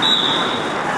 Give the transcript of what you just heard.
す